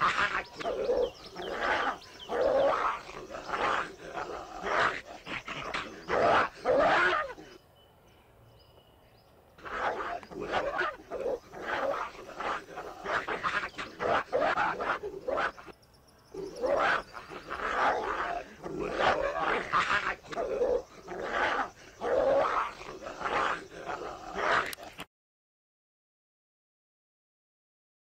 Ha ha ha!